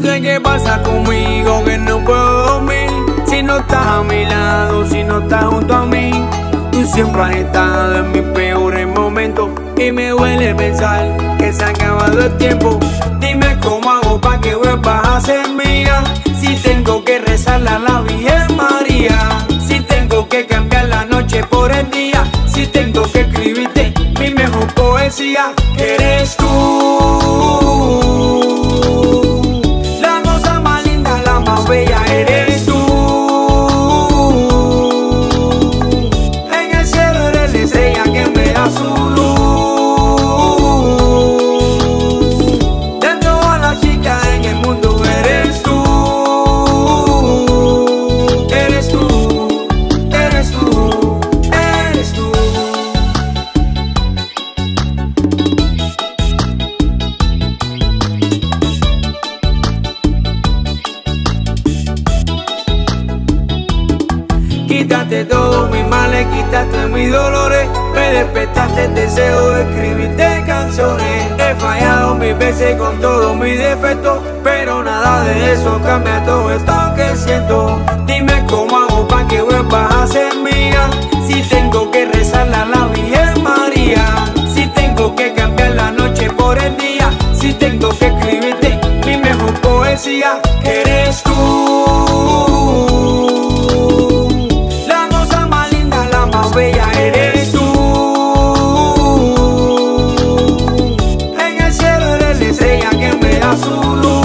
sé qué pasa conmigo, que no puedo dormir. Si no estás a mi lado, si no estás junto a mí. Tú siempre has estado en mis peores momentos. Y me duele pensar que se ha acabado el tiempo. Dime cómo hago para que Quítate todos mis males, quitaste mis dolores. Me despertaste el deseo de escribirte canciones. He fallado mil veces con todos mis defectos Pero nada de eso cambia todo esto que siento. Dime cómo hago para que vuelvas a ser duro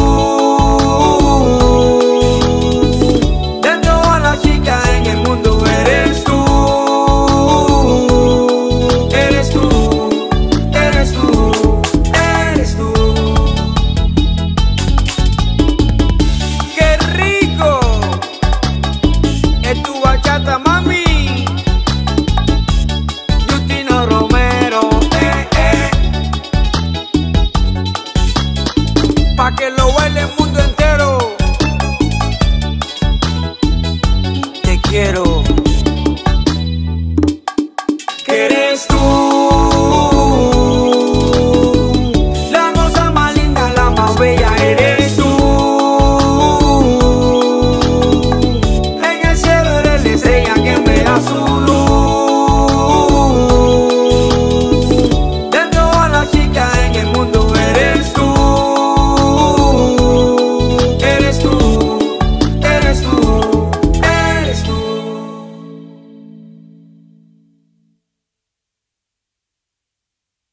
que lo baile el mundo entero. Te quiero.